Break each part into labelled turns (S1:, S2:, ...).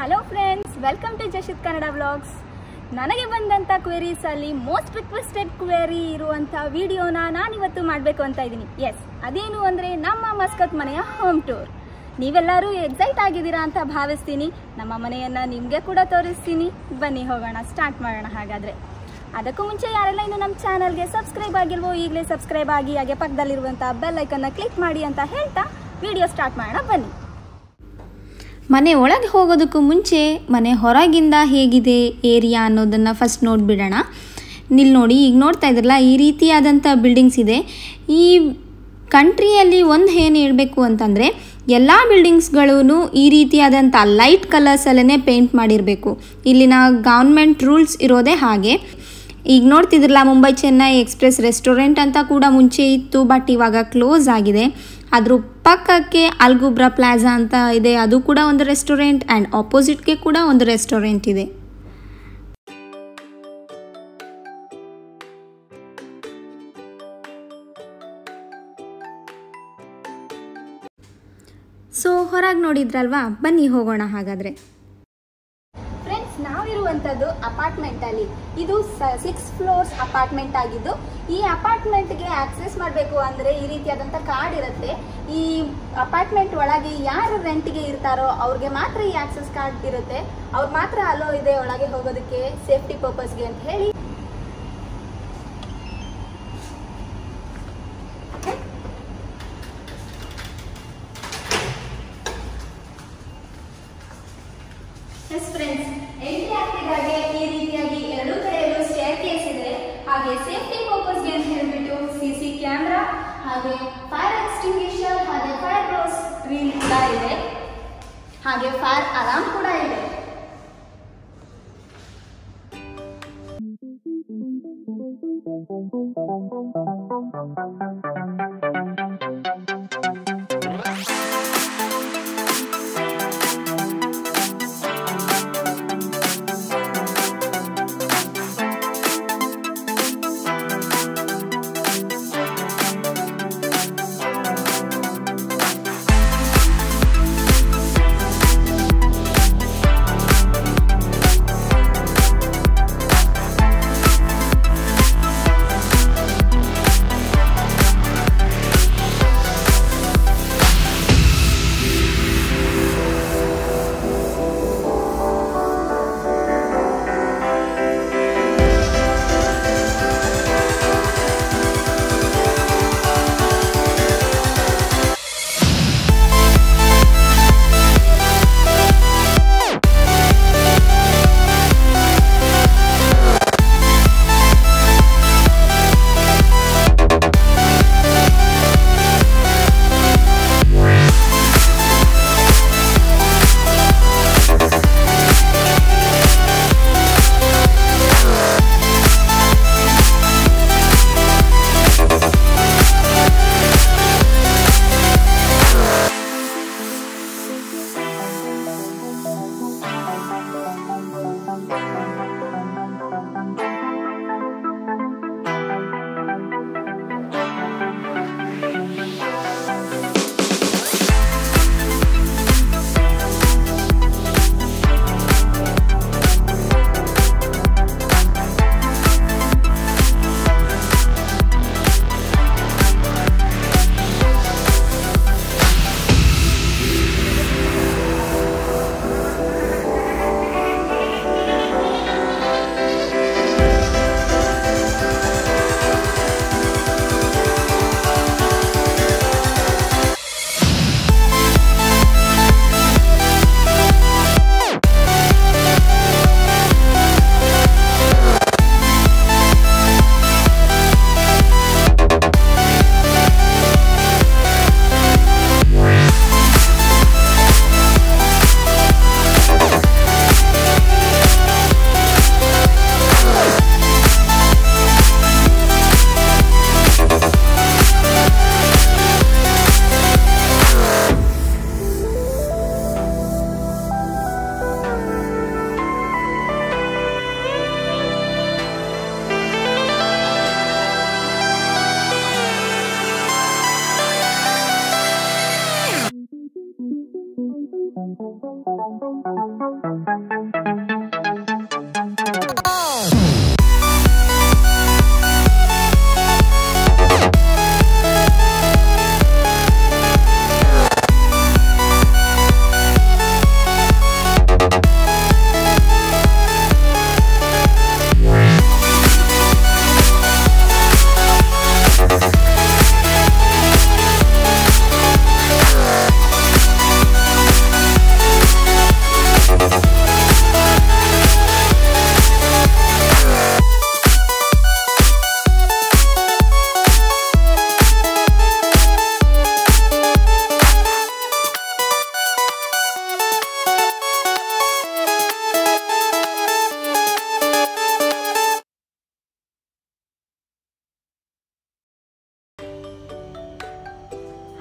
S1: Hello friends welcome to Jashith Kannada vlogs ನನಗೆ ಬಂದಂಥ ಕ್ವೆರೀಸಲ್ಲಿ most requested query ಇರುವಂಥ ವಿಡಿಯೋನ ನಾನಿವತ್ತು ಮಾಡಬೇಕು ಅಂತ ಇದ್ದೀನಿ. ಎಸ್ ಅದೇನು ಅಂದರೆ ನಮ್ಮ ಮಸ್ಕತ್ ಮನೆಯ ಹೋಮ್ ಟೂರ್ ನೀವೆಲ್ಲರೂ ಎಕ್ಸೈಟ್ ಆಗಿದ್ದೀರಾ ಅಂತ ಭಾವಿಸ್ತೀನಿ. ನಮ್ಮ ಮನೆಯನ್ನು ನಿಮಗೆ ಕೂಡ ತೋರಿಸ್ತೀನಿ. ಬನ್ನಿ, ಹೋಗೋಣ ಸ್ಟಾರ್ಟ್ ಮಾಡೋಣ ಹಾಗಾದರೆ. ಅದಕ್ಕೂ ಮುಂಚೆ ಯಾರೆಲ್ಲ ಇನ್ನು ನಮ್ಮ ಚಾನಲ್ಗೆ ಸಬ್ಸ್ಕ್ರೈಬ್ ಆಗಿಲ್ವೋ, ಈಗಲೇ ಸಬ್ಸ್ಕ್ರೈಬ್ ಆಗಿ, ಹಾಗೆ ಪಕ್ಕದಲ್ಲಿರುವಂಥ ಬೆಲ್ ಐಕನ್ನ ಕ್ಲಿಕ್ ಮಾಡಿ ಅಂತ ಹೇಳ್ತಾ ವಿಡಿಯೋ ಸ್ಟಾರ್ಟ್ ಮಾಡೋಣ. ಬನ್ನಿ.
S2: ಮನೆ ಒಳಗೆ ಹೋಗೋದಕ್ಕೂ ಮುಂಚೆ ಮನೆ ಹೊರಗಿಂದ ಹೇಗಿದೆ ಏರಿಯಾ ಅನ್ನೋದನ್ನು ಫಸ್ಟ್ ನೋಡಿಬಿಡೋಣ. ನಿಲ್ ನೋಡಿ, ಈಗ ನೋಡ್ತಾ ಇದ್ರಲ್ಲ, ಈ ರೀತಿಯಾದಂಥ ಬಿಲ್ಡಿಂಗ್ಸ್ ಇದೆ. ಈ ಕಂಟ್ರಿಯಲ್ಲಿ ಒಂದು ಏನು ಹೇಳಬೇಕು ಅಂತಂದರೆ, ಎಲ್ಲ ಬಿಲ್ಡಿಂಗ್ಸ್ಗಳೂ ಈ ರೀತಿಯಾದಂಥ ಲೈಟ್ ಕಲರ್ಸಲ್ಲೇ ಪೇಂಟ್ ಮಾಡಿರಬೇಕು. ಇಲ್ಲಿನ ಗೌರ್ಮೆಂಟ್ ರೂಲ್ಸ್ ಇರೋದೇ ಹಾಗೆ. ಈಗ ನೋಡ್ತಿದ್ರಲ್ಲ, ಮುಂಬೈ, ಚೆನ್ನೈ ಎಕ್ಸ್ಪ್ರೆಸ್ ರೆಸ್ಟೋರೆಂಟ್ ಅಂತ ಕೂಡ ಮುಂಚೆ ಇತ್ತು ಬಟ್ ಇವಾಗ ಕ್ಲೋಸ್ ಆಗಿದೆ. ಅದ್ರ ಪಕ್ಕಕ್ಕೆ ಅಲ್ಗುಬ್ರಾ ಪ್ಲಾಜಾ ಅಂತ ಇದೆ. ಅದು ಕೂಡ ಒಂದು ರೆಸ್ಟೋರೆಂಟ್ ಆ್ಯಂಡ್ ಆಪೋಸಿಟ್ಗೆ ಕೂಡ ಒಂದು ರೆಸ್ಟೋರೆಂಟ್ ಇದೆ. ಸೊ ಹೊರಗೆ ನೋಡಿದ್ರಲ್ವಾ? ಬನ್ನಿ ಹೋಗೋಣ ಹಾಗಾದರೆ.
S1: ಫ್ರೆಂಡ್ಸ್ ಅಪಾರ್ಟ್ಮೆಂಟ್ ಅಪಾರ್ಟ್ಮೆಂಟಲ್ಲಿ ಇದು ಸಿಕ್ಸ್ ಫ್ಲೋರ್ಸ್ ಅಪಾರ್ಟ್ಮೆಂಟ್ ಆಗಿದ್ದು, ಈ ಅಪಾರ್ಟ್ಮೆಂಟ್ಗೆ ಆಕ್ಸೆಸ್ ಮಾಡಬೇಕು ಅಂದರೆ ಈ ರೀತಿಯಾದಂಥ ಕಾರ್ಡ್ ಇರುತ್ತೆ. ಈ ಅಪಾರ್ಟ್ಮೆಂಟ್ ಒಳಗೆ ಯಾರು ರೆಂಟ್ಗೆ ಇರ್ತಾರೋ ಅವ್ರಿಗೆ ಮಾತ್ರ ಈ ಆಕ್ಸೆಸ್ ಕಾರ್ಡ್ ಇರುತ್ತೆ. ಅವ್ರು ಮಾತ್ರ ಅಲೋ ಇದೆ, ಒಳಗೆ ಹೋಗೋದಕ್ಕೆ ಸೇಫ್ಟಿ ಪರ್ಪಸ್ಗೆ ಅಂತ ಹೇಳಿ. ಎಸ್ ಫ್ರೆಂಡ್ಸ್ ಹಾಗೆ ಸೇಫ್ಟಿ ಪರ್ಪಸ್ಗೆ ಅಂತ ಹೇಳ್ಬಿಟ್ಟು ಸಿ ಸಿ ಕ್ಯಾಮ್ರಾ ಹಾಗೆ ಫೈರ್ ಎಕ್ಸ್ಟಿಂಗ್ವಿಷರ್ ಹಾಗೆ ಫೈರ್ ರೋಸ್ ಟ್ರೀಲ್ ಕೂಡ ಇದೆ ಹಾಗೆ ಫೈರ್ ಅಲಾರ್ಮ್ ಕೂಡ ಇದೆ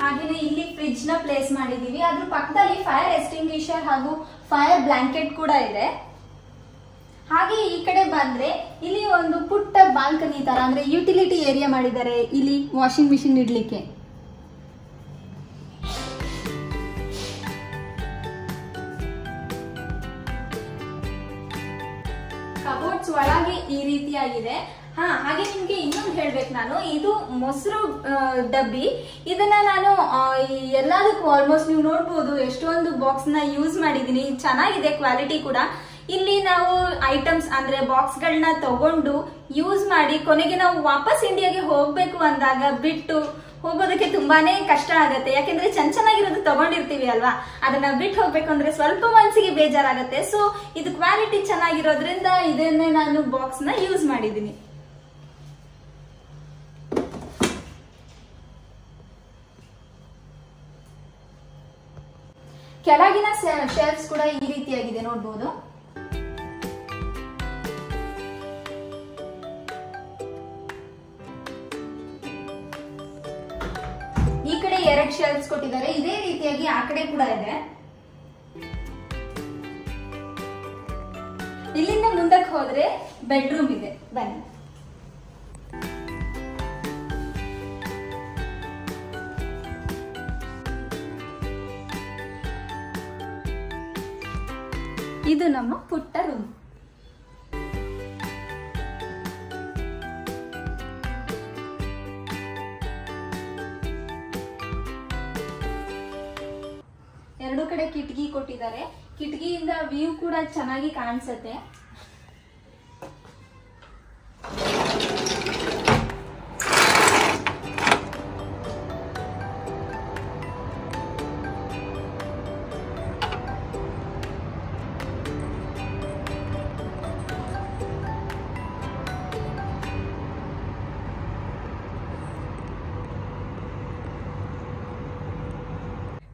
S1: ಹಾಗೇನೆ ಇಲ್ಲಿ ಫ್ರಿಜ್ನ ಪ್ಲೇಸ್ ಮಾಡಿದೀವಿ. ಅದ್ರ ಪಕ್ಕದಲ್ಲಿ ಫೈರ್ ಎಸ್ಟಿಂಗ್ವಿಷರ್ ಹಾಗೂ ಫೈರ್ ಬ್ಲಾಂಕೆಟ್ ಕೂಡ ಇದೆ. ಹಾಗೆ ಈ ಕಡೆ ಬಂದ್ರೆ ಇಲ್ಲಿ ಒಂದು ಪುಟ್ಟ ಬಾಲ್ಕನಿ ತರ, ಅಂದ್ರೆ ಯುಟಿಲಿಟಿ ಏರಿಯಾ ಮಾಡಿದ್ದಾರೆ ಇಲ್ಲಿ ವಾಷಿಂಗ್ ಮಿಷಿನ್ ಇಡ್ಲಿಕ್ಕೆ. ಕಬೋರ್ಡ್ಸ್ ಒಳಗೆ ಈ ರೀತಿಯಾಗಿದೆ. ಹಾಗೆ ನಿಮ್ಗೆ ಇನ್ನೊಂದು ಹೇಳ್ಬೇಕು ನಾನು. ಇದು ಮೊಸರು ಡಬ್ಬಿ. ಇದನ್ನ ನಾನು ಎಲ್ಲದಕ್ಕೂ ಆಲ್ಮೋಸ್ಟ್ ನೀವು ನೋಡ್ಬೋದು ಎಷ್ಟೊಂದು ಬಾಕ್ಸ್ನ ಯೂಸ್ ಮಾಡಿದೀನಿ. ಚೆನ್ನಾಗಿದೆ ಕ್ವಾಲಿಟಿ ಕೂಡ. ಇಲ್ಲಿ ನಾವು ಐಟಮ್ಸ್ ಅಂದ್ರೆ ಬಾಕ್ಸ್ ಗಳನ್ನ ತಗೊಂಡು ಯೂಸ್ ಮಾಡಿ ಕೊನೆಗೆ ನಾವು ವಾಪಸ್ ಇಂಡಿಯಾಗೆ ಹೋಗ್ಬೇಕು ಅಂದಾಗ ಬಿಟ್ಟು ಹೋಗೋದಕ್ಕೆ ತುಂಬಾನೇ ಕಷ್ಟ ಆಗತ್ತೆ. ಯಾಕೆಂದ್ರೆ ಚೆನ್ನ ಚೆನ್ನಾಗಿರೋದು ತಗೊಂಡಿರ್ತೀವಿ ಅಲ್ವಾ? ಅದನ್ನ ಬಿಟ್ಟು ಹೋಗ್ಬೇಕು ಅಂದ್ರೆ ಸ್ವಲ್ಪ ಮನಸ್ಸಿಗೆ ಬೇಜಾರಾಗತ್ತೆ. ಸೊ ಇದು ಕ್ವಾಲಿಟಿ ಚೆನ್ನಾಗಿರೋದ್ರಿಂದ ಇದನ್ನೇ ನಾನು ಬಾಕ್ಸ್ನ ಯೂಸ್ ಮಾಡಿದ್ದೀನಿ ಕೆಳಗಿನ ಶೆಲ್ಫ್ಸ್ ಕೂಡ ಈ ರೀತಿಯಾಗಿದೆ, ನೋಡ್ಬೋದು. ಈ ಕಡೆ ಎರಡ್ ಶೆಲ್ಫ್ಸ್ ಕೊಟ್ಟಿದ್ದಾರೆ, ಇದೇ ರೀತಿಯಾಗಿ ಆ ಕಡೆ ಕೂಡ ಇದೆ. ಇಲ್ಲಿಂದ ಮುಂದಕ್ಕೆ ಹೋದ್ರೆ ಬೆಡ್ರೂಮ್ ಇದೆ. ಬನ್ನಿ. ಇದು ನಮ್ಮ ಪುಟ್ಟ ರೂಮ್ ಎರಡು ಕಡೆ ಕಿಟಕಿ ಕೊಟ್ಟಿದ್ದಾರೆ. ಕಿಟಕಿಯಿಂದ ವ್ಯೂ ಕೂಡ ಚೆನ್ನಾಗಿ ಕಾಣಿಸುತ್ತೆ.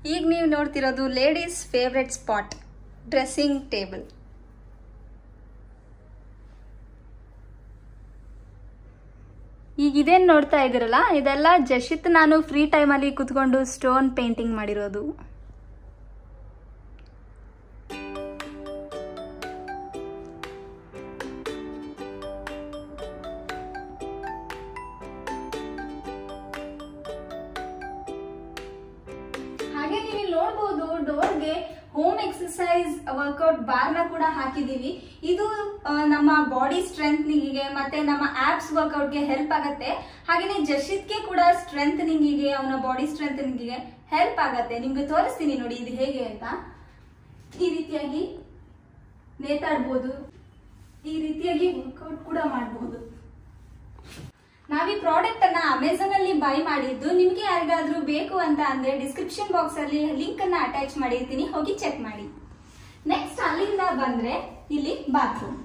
S1: ಈಗ ನೀವು ನೋಡ್ತಿರೋದು ladies favourite spot dressing table ಈಗ ಇದೇನು ನೋಡ್ತಾ ಇದ್ದೀರಲ್ಲ? ಇದೆಲ್ಲ ಜಶಿತ್ ನಾನು ಫ್ರೀ ಟೈಮಲ್ಲಿ ಕುತ್ಕೊಂಡು ಸ್ಟೋನ್ ಪೇಂಟಿಂಗ್ ಮಾಡಿರೋದು. ನೋಡ್ಬೋದು ಡೋರ್ಗೆ ಹೋಮ್ ಎಕ್ಸಸೈಸ್ ವರ್ಕೌಟ್ ಬಾರ್ನ ಕೂಡ ಹಾಕಿದೀವಿ ಇದು ನಮ್ಮ ಬಾಡಿ ಸ್ಟ್ರೆಂತ್ನಿಂಗಿಗೆ ಮತ್ತೆ ನಮ್ಮ ಆಪ್ಸ್ ವರ್ಕೌಟ್ಗೆ ಹೆಲ್ಪ್ ಆಗುತ್ತೆ. ಹಾಗೆಯೇ ಜಶಿತ್ಗೆ ಕೂಡ ಸ್ಟ್ರೆಂತ್ನಿಂಗಿಗೆ ಅವನ ಬಾಡಿ ಸ್ಟ್ರೆಂತ್ನಿಂಗಿಗೆ ಹೆಲ್ಪ್ ಆಗುತ್ತೆ. ನಿಮ್ಗೆ ತೋರಿಸ್ತೀನಿ ನೋಡಿ, ಇದು ಹೇಗೆ ಅಂತ. ಈ ರೀತಿಯಾಗಿ ನೇತಾಡ್ಬೋದು. ಈ ರೀತಿಯಾಗಿ ವರ್ಕೌಟ್ ಕೂಡ ಮಾಡಬಹುದು ನಾವೀ ಪ್ರಾಡಕ್ಟ್ ಅನ್ನ ಅಮೆಝಾನ್ ಬೈ ಮಾಡಿದ್ದು, ನಿಮ್ಗೆ ಯಾರಿಗಾದ್ರೂ ಬೇಕು ಅಂತ ಅಂದ್ರೆ ಡಿಸ್ಕ್ರಿಪ್ಷನ್ ಬಾಕ್ಸ್ ಅಲ್ಲಿ ಲಿಂಕ್ ಅನ್ನ ಅಟ್ಯಾಚ್ ಮಾಡಿರ್ತೀನಿ. ಹೋಗಿ ಚೆಕ್ ಮಾಡಿ. ನೆಕ್ಸ್ಟ್ ಅಲ್ಲಿಂದ ಬಂದ್ರೆ ಇಲ್ಲಿ ಬಾತ್ರೂಮ್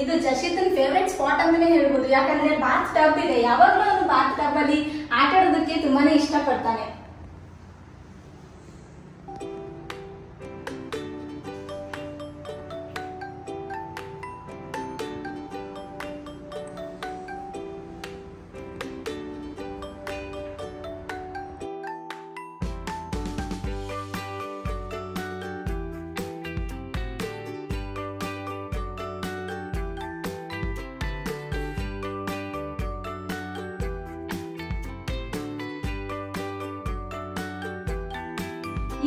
S1: ಇದು ಜಶಿತನ್ ಫೇವ್ರೆಟ್ ಸ್ಪಾಟ್ ಅಂತಾನೆ ಹೇಳ್ಬೋದು. ಯಾಕಂದ್ರೆ ಬಾತ್ ಟಬ್ ಇದೆ. ಯಾವಾಗ್ಲೂ ಅವನು ಬಾತ್ ಟಬ್ ಅಲ್ಲಿ ಆಟ ಆಡೋದಕ್ಕೆ ತುಂಬಾನೇ ಇಷ್ಟಪಡ್ತಾನೆ.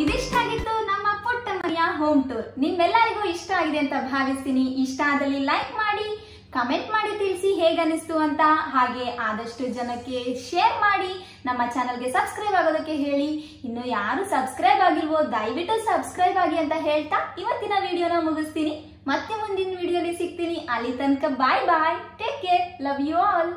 S1: ಇದಿಷ್ಟ ಆಗಿತ್ತು ನಮ್ಮ ಪುಟ್ಟ ಮನೆಯ ಹೋಮ್ ಟೂರ್ ನಿಮ್ಮೆಲ್ಲರಿಗೂ ಇಷ್ಟ ಆಗಿದೆ ಅಂತ ಭಾವಿಸ್ತೀನಿ. ಇಷ್ಟ ಆದಲ್ಲಿ ಲೈಕ್ ಮಾಡಿ ಕಮೆಂಟ್ ಮಾಡಿ ತಿಳಿಸಿ ಹೇಗನಿಸ್ತು ಅಂತ. ಹಾಗೆ ಆದಷ್ಟು ಜನಕ್ಕೆ ಶೇರ್ ಮಾಡಿ, ನಮ್ಮ ಚಾನಲ್ಗೆ ಸಬ್ಸ್ಕ್ರೈಬ್ ಆಗೋದಕ್ಕೆ ಹೇಳಿ. ಇನ್ನು ಯಾರು ಸಬ್ಸ್ಕ್ರೈಬ್ ಆಗಿಲ್ವೋ, ದಯವಿಟ್ಟು ಸಬ್ಸ್ಕ್ರೈಬ್ ಆಗಿ ಅಂತ ಹೇಳ್ತಾ ಇವತ್ತಿನ ವಿಡಿಯೋನ ಮುಗಿಸ್ತೀನಿ. ಮತ್ತೆ ಮುಂದಿನ ವಿಡಿಯೋಲಿ ಸಿಗ್ತೀನಿ. ಅಲ್ಲಿ ತನಕ bye bye take care love you all